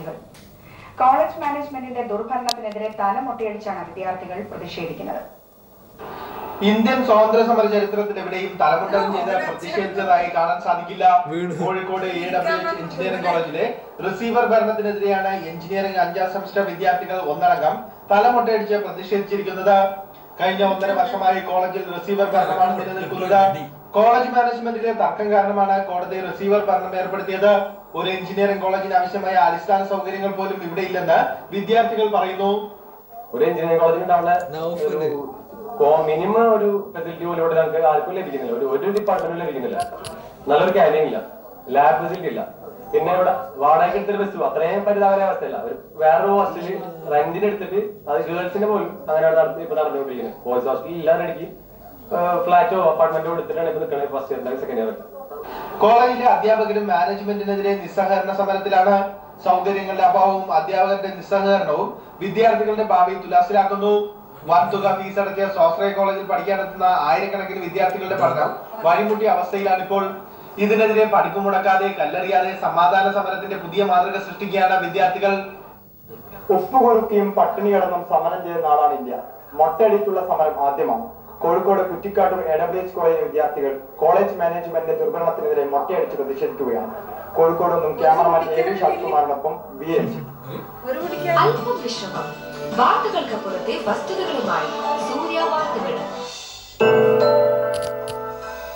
വിദ്യാർത്ഥികൾ. കോളേജ് മാനേജ്മെന്റിന്റെ ദുർഭരണത്തിനെതിരെ തലമൊട്ടയടിച്ചാണ് വിദ്യാർത്ഥികൾ പ്രതിഷേധിക്കുന്നത്. ഇന്ത്യൻ സ്വാതന്ത്ര്യ സമര ചരിത്രത്തിൽ എവിടെയും തലമുട്ടം ചെയ്ത് പ്രതിഷേധിച്ചതായി കാണാൻ സാധിക്കില്ല. Kozhikode A W H engineering കോളേജിലെ റിസീവർ ഭരണത്തിനെതിരെയാണ് എഞ്ചിനീയറിംഗ് അഞ്ചാം സെമസ്റ്റർ വിദ്യാർത്ഥികൾ ഒന്നടങ്കം തലമുട്ടയടിച്ച് പ്രതിഷേധിച്ചിരിക്കുന്നത്. കഴിഞ്ഞ ഒന്നര വർഷമായി കോളേജിൽ റിസീവർ ഭരണമാണ് നിലനിൽക്കുന്നത്. കോളേജ് മാനേജ്മെന്റിലെ തർക്കം കാരണമാണ് കോടതി റിസീവർ ഭരണം ഏർപ്പെടുത്തിയത്. ഒരു എഞ്ചിനീയറിംഗ് കോളേജിന് ആവശ്യമായ അടിസ്ഥാന സൗകര്യങ്ങൾ പോലും ഇവിടെ ഇല്ലെന്ന് വിദ്യാർത്ഥികൾ പറയുന്നു. ഒരു എഞ്ചിനീയറിംഗ് കോളേജിൽ ഉണ്ടാവുന്ന മിനിമം ഒരു ഫെസിലിറ്റി പോലും ഇവിടെ നമുക്ക് ആർക്കും ലഭിക്കുന്നില്ല. ഒരു ഒരു ഡിപ്പാർട്ട്മെന്റിലും ലഭിക്കുന്നില്ല. നല്ലൊരു ക്യാന്റീൻ ഇല്ല. ലാബ് ഫെസിലിറ്റി ഇല്ല. പിന്നെ ഇവിടെ വാടക എടുത്തൊരു ബസ് അത്രയും പരിതാപകര അവസ്ഥയില്ല. ഒരു വേറൊരു ഹോസ്റ്റലിൽ റെന്റിന് എടുത്തിട്ട് അത് ഗേൾസിന് പോലും അങ്ങനെ നടത്തി ഇപ്പൊ നടന്നുകൊണ്ടിരിക്കുന്നത് ബോയ്സ് ഹോസ്റ്റലിൽ ഇല്ലാന്നിടയ്ക്ക് ഫ്ലാറ്റോ അപ്പാർട്ട്മെന്റോ എടുത്തിട്ടാണ് ഇപ്പൊ നിൽക്കുന്നത് ഫസ്റ്റ് ഇയർ സെക്കൻഡ് ഇയർ കോളേജിലെ അധ്യാപകരും മാനേജ്മെന്റിനെതിരെ നിസ്സഹകരണ സമരത്തിലാണ് സൗകര്യങ്ങളുടെ അഭാവവും അധ്യാപകരുടെ നിസ്സഹകരണവും വിദ്യാർത്ഥികളുടെ ഭാവി തുലാസിലാക്കുന്നു. വൻതുക ഫീസ് അടക്കിയ സ്വാശ്രയ കോളേജിൽ പഠിക്കാനെത്തുന്ന ആയിരക്കണക്കിന് വിദ്യാർത്ഥികളുടെ പഠനം വഴിമുട്ടിയ അവസ്ഥയിലാണ് ഇപ്പോൾ. ഇതിനെതിരെ പഠിപ്പ് മുടക്കാതെ കല്ലെറിയാതെ സമാധാന സമരത്തിന്റെ പുതിയ മാതൃക സൃഷ്ടിക്കുകയാണ് വിദ്യാർത്ഥികൾ. ഉപ്പുകൊടുക്കിയും പട്ടിണി കിടന്നും സമരം ചെയ്ത നാടാണ് ഇന്ത്യ. മൊട്ടയടിച്ചുള്ള സമരം ആദ്യമാണ്. Kozhikode Kuttikkattoor A W H college വിദ്യാർത്ഥികൾ കോളേജ് മാനേജ്മെന്റിന്റെ ദുർഭരണത്തിനെതിരെ മൊട്ടയടിച്ച് പ്രതിഷേധിക്കുകയാണ്. കോഴിക്കോട് നിന്നും ക്യാമറമാൻ എ വി ശാസ്കുമാറിനൊപ്പം വി എച്ച് അല്പം വിശ്രമം വാർത്തകൾക്കപ്പുറത്തെ വസ്തുതകളുമായി സൂര്യ വാർത്തകൾ.